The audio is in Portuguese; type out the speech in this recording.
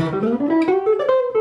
Música